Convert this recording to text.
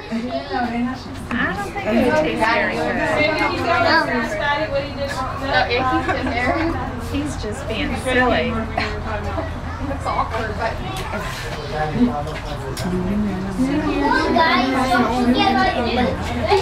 I don't think it would taste very good. No, yeah, he's in there. He's just being silly. It's awkward, but Come on, guys.